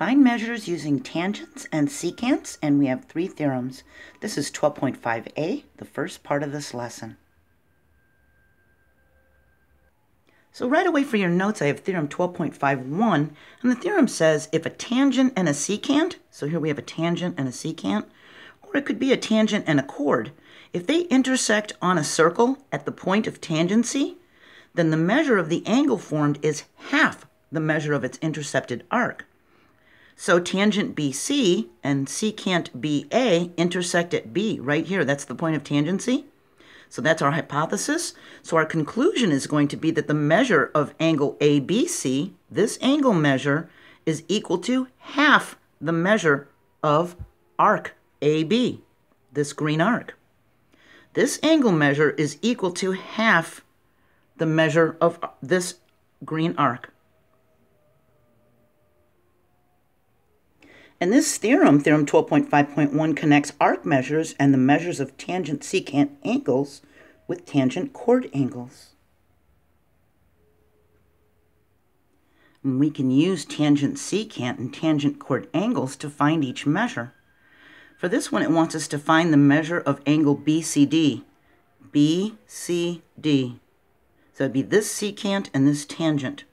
Find measures using tangents and secants, and we have three theorems. This is 12.5a, the first part of this lesson. So right away for your notes, I have theorem 12.51, and the theorem says if a tangent and a secant, so here we have a tangent and a secant, or it could be a tangent and a chord, if they intersect on a circle at the point of tangency, then the measure of the angle formed is half the measure of its intercepted arc. So tangent BC and secant BA intersect at B right here. That's the point of tangency. So that's our hypothesis. So our conclusion is going to be that the measure of angle ABC, this angle measure, is equal to half the measure of arc AB, this green arc. This angle measure is equal to half the measure of this green arc. And this theorem, theorem 12.5.1, connects arc measures and the measures of tangent secant angles with tangent chord angles. And we can use tangent secant and tangent chord angles to find each measure. For this one, it wants us to find the measure of angle BCD. BCD. So it'd be this secant and this tangent.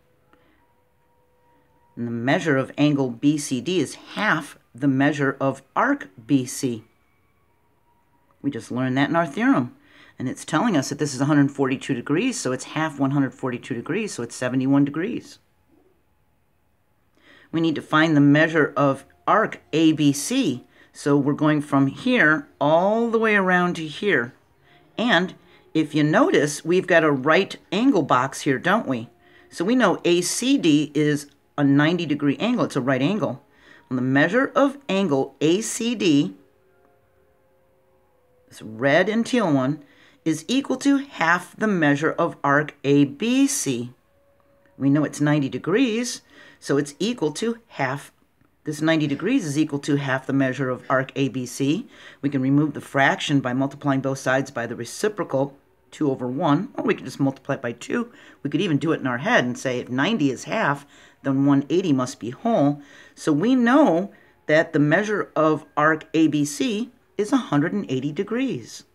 And the measure of angle BCD is half the measure of arc BC. We just learned that in our theorem. And it's telling us that this is 142 degrees, so it's half 142 degrees, so it's 71 degrees. We need to find the measure of arc ABC. So we're going from here all the way around to here. And if you notice, we've got a right angle box here, don't we? So we know ACD is a 90 degree angle. It's a right angle. the measure of angle ACD, this red and teal one, is equal to half the measure of arc ABC. We know it's 90 degrees, so it's equal to half. This 90 degrees is equal to half the measure of arc ABC. We can remove the fraction by multiplying both sides by the reciprocal, 2 over 1, or we could just multiply it by 2. We could even do it in our head and say if 90 is half, then 180 must be whole. So we know that the measure of arc ABC is 180 degrees.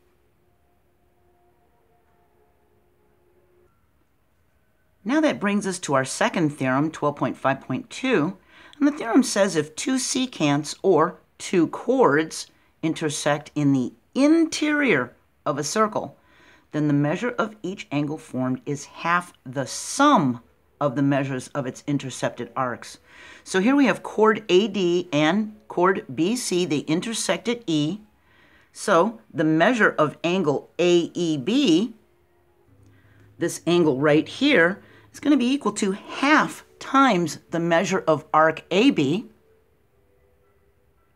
Now that brings us to our second theorem, 12.5.2. And the theorem says if two secants or two chords intersect in the interior of a circle, then the measure of each angle formed is half the sum of the measures of its intercepted arcs. So here we have chord AD and chord BC. They intersect at E. So the measure of angle AEB, this angle right here, is going to be equal to half times the measure of arc AB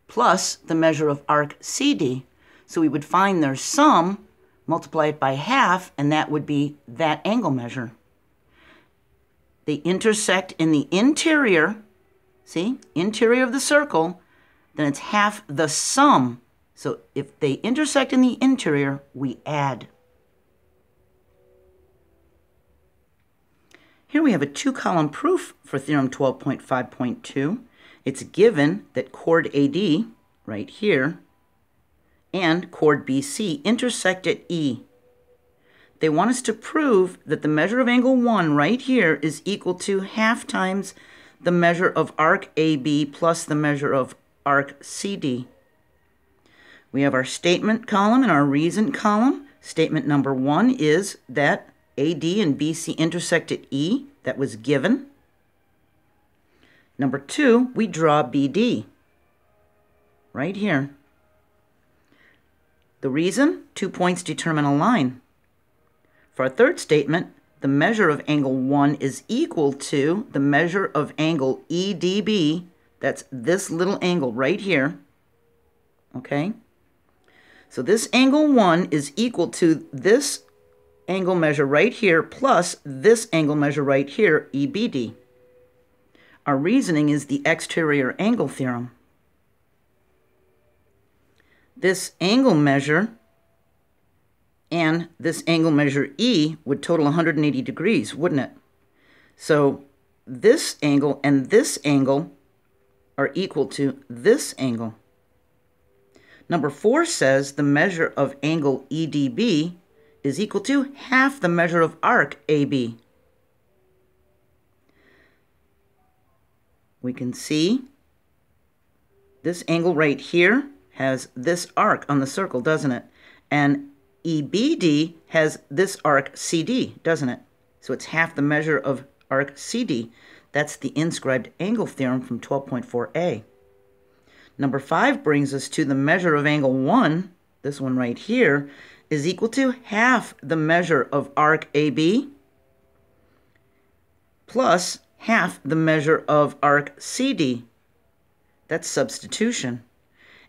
plus the measure of arc CD. So we would find their sum, multiply it by half, and that would be that angle measure. They intersect in the interior, see, interior of the circle, then it's half the sum. So if they intersect in the interior, we add. Here we have a two-column proof for theorem 12.5.2. It's given that chord AD, right here, and chord BC intersect at E. They want us to prove that the measure of angle 1 right here is equal to half times the measure of arc AB plus the measure of arc CD. We have our statement column and our reason column. Statement number 1 is that AD and BC intersect at E. That was given. Number 2, we draw BD right here. The reason? Two points determine a line. For our third statement, the measure of angle 1 is equal to the measure of angle EDB. That's this little angle right here. Okay? So this angle 1 is equal to this angle measure right here plus this angle measure right here, EBD. Our reasoning is the exterior angle theorem. This angle measure and this angle measure E would total 180 degrees, wouldn't it? So this angle and this angle are equal to this angle. Number 4 says the measure of angle EDB is equal to half the measure of arc AB. We can see this angle right here has this arc on the circle, doesn't it? And EBD has this arc CD, doesn't it? So it's half the measure of arc CD. That's the inscribed angle theorem from 12.4a. Number 5 brings us to the measure of angle 1, this one right here, is equal to half the measure of arc AB plus half the measure of arc CD. That's substitution.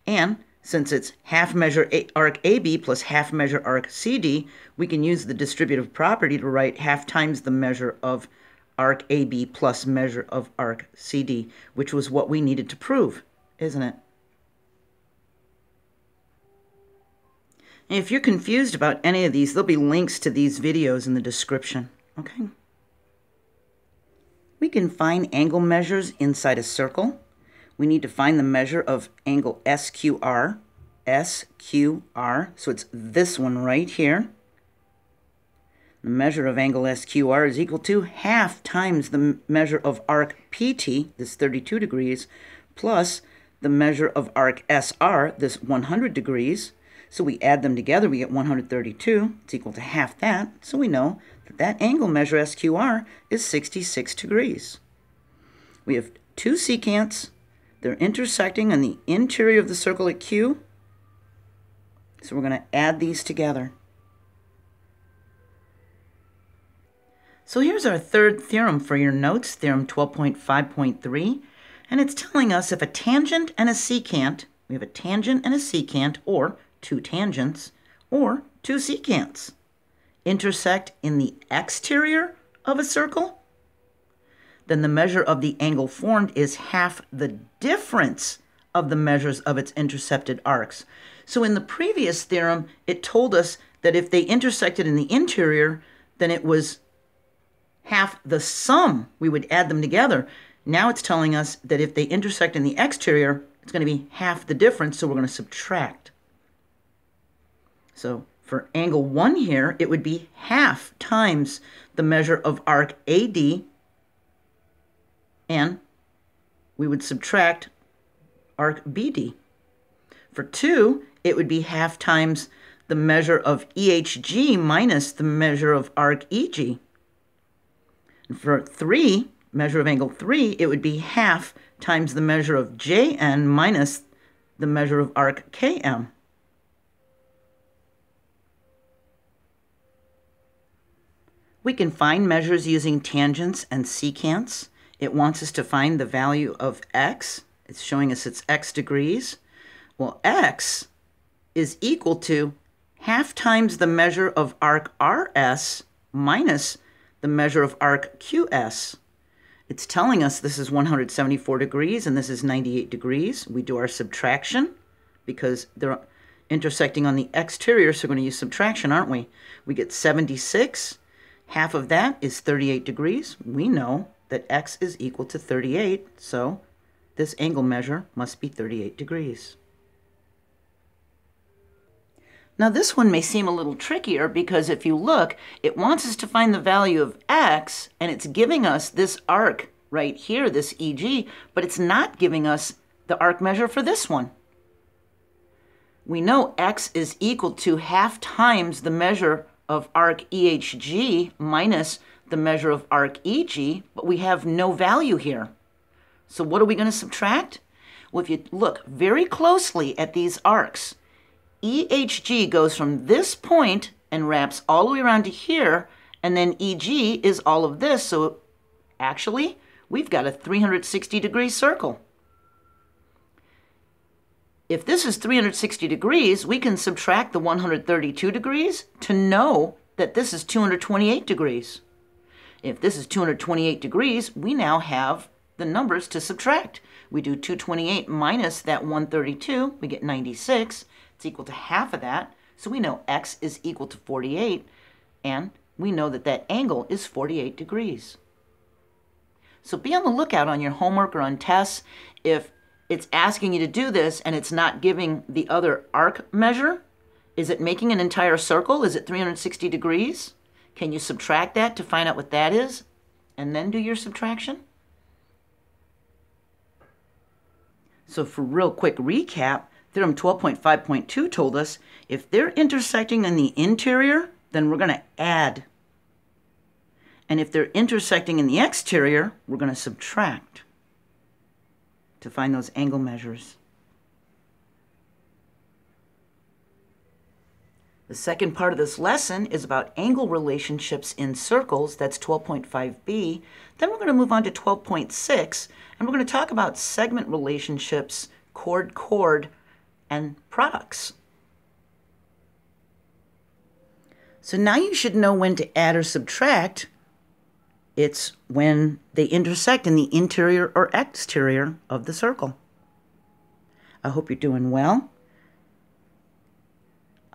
And since it's half measure arc AB plus half measure arc CD, we can use the distributive property to write half times the measure of arc AB plus measure of arc CD, which was what we needed to prove, isn't it? If you're confused about any of these, there'll be links to these videos in the description, okay? We can find angle measures inside a circle we need to find the measure of angle SQR. SQR, so it's this one right here. The measure of angle SQR is equal to half times the measure of arc PT, this 32 degrees, plus the measure of arc SR, this 100 degrees. So we add them together, we get 132. It's equal to half that. So we know that that angle measure SQR is 66 degrees. We have two secants, they're intersecting on the interior of the circle at Q. So we're going to add these together. So here's our third theorem for your notes, theorem 12.5.3. And it's telling us if a tangent and a secant, we have a tangent and a secant, or two tangents, or two secants, intersect in the exterior of a circle, then the measure of the angle formed is half the difference of the measures of its intercepted arcs. So in the previous theorem, it told us that if they intersected in the interior, then it was half the sum. We would add them together. Now it's telling us that if they intersect in the exterior, it's going to be half the difference, so we're going to subtract. So for angle 1 here, it would be half times the measure of arc AD and we would subtract arc BD. For 2, it would be half times the measure of EHG minus the measure of arc EG. And for 3, measure of angle 3, it would be half times the measure of JN minus the measure of arc KM. We can find measures using tangents and secants. It wants us to find the value of x. It's showing us its x degrees. Well, x is equal to half times the measure of arc RS minus the measure of arc QS. It's telling us this is 174 degrees and this is 98 degrees. We do our subtraction because they're intersecting on the exterior, so we're going to use subtraction, aren't we? We get 76. Half of that is 38 degrees. We know that x is equal to 38, so this angle measure must be 38 degrees. Now this one may seem a little trickier because if you look, it wants us to find the value of x, and it's giving us this arc right here, this EG, but it's not giving us the arc measure for this one. We know x is equal to half times the measure of arc EHG minus the measure of arc EG, but we have no value here. So what are we going to subtract? Well, if you look very closely at these arcs, EHG goes from this point and wraps all the way around to here, and then EG is all of this. So actually, we've got a 360 degree circle. If this is 360 degrees, we can subtract the 132 degrees to know that this is 228 degrees. If this is 228 degrees, we now have the numbers to subtract. We do 228 minus that 132, we get 96. It's equal to half of that, so we know x is equal to 48, and we know that that angle is 48 degrees. So be on the lookout on your homework or on tests. If it's asking you to do this and it's not giving the other arc measure? Is it making an entire circle? Is it 360 degrees? Can you subtract that to find out what that is and then do your subtraction? So for real quick recap, Theorem 12.5.2 told us if they're intersecting in the interior, then we're going to add. And if they're intersecting in the exterior, we're going to subtract to find those angle measures. The second part of this lesson is about angle relationships in circles. That's 12.5b. Then we're going to move on to 12.6, and we're going to talk about segment relationships, chord-chord, and products. So now you should know when to add or subtract. It's when they intersect in the interior or exterior of the circle. I hope you're doing well.